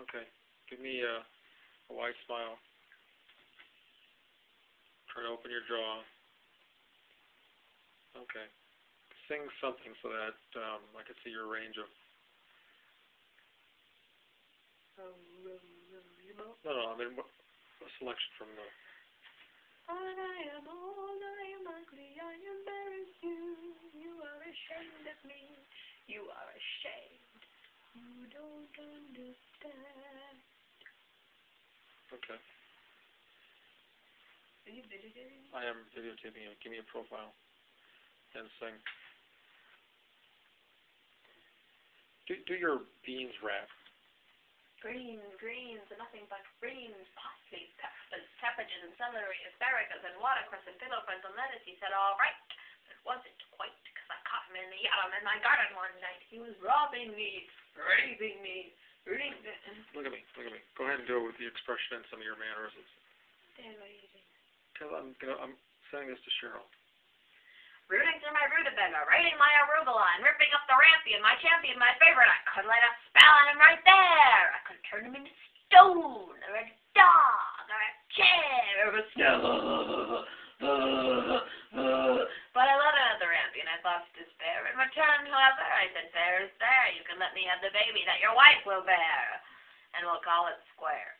Okay. Give me a, a wide smile. Try to open your jaw. Okay. Sing something so that um, I can see your range of. No, no. I mean, a selection from the. I am old, I am ugly, I embarrass you. You are ashamed of me. You are ashamed. You don't understand. Okay. Are you videotaping? I am videotaping you. Give me a profile. And sing. Do do your beans rap. Greens, greens, and nothing but greens, parsley, peppers, cabbages, and celery, asparagus, and watercress, and fiddlecress, and lettuce. He said, all right. But it wasn't quite, because I caught him in the yellow in my garden one night. He was robbing me, raping me, reading Look at me. Look at me. Go ahead and do it with the expression and some of your mannerisms. Dad, what are you doing? Because I'm gonna I'm sending this to Cheryl. Rooting through my rutabaga, raiding my arugula, and ripping up the rampion, my champion, my favorite. I could light a spell on him right there. I could turn him into stone, or a dog, or a chair, or a snow. But I love him at the rampion. I thought to despair. In return, however, I said, fair is fair. You can let me have the baby that your wife will bear, and we'll call it square.